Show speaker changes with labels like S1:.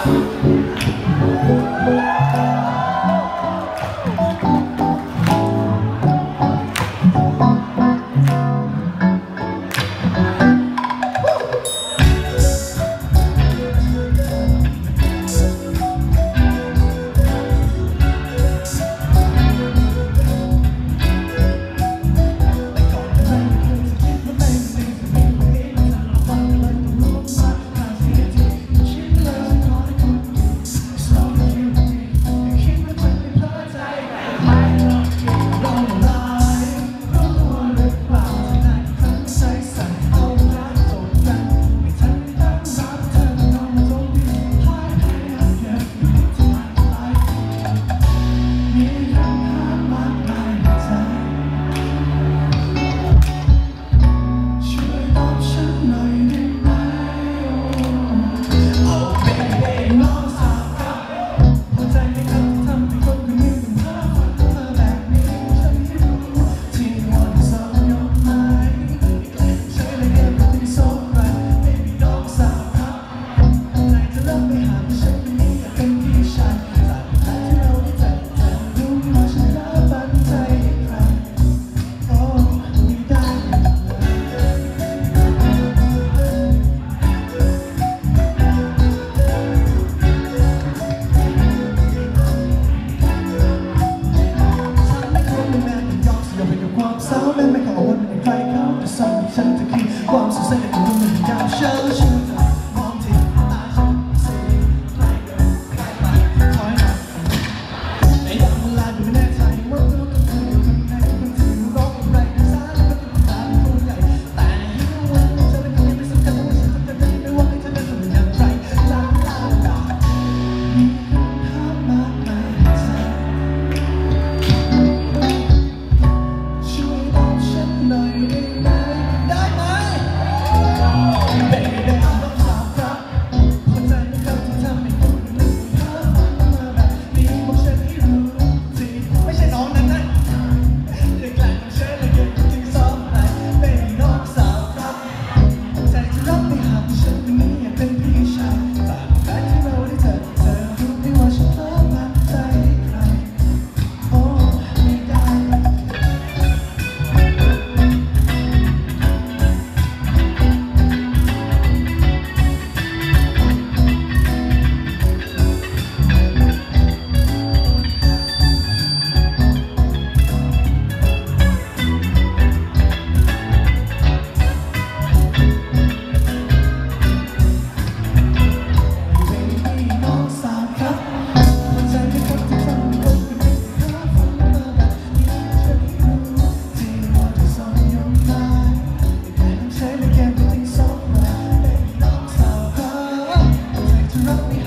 S1: ช่ Roll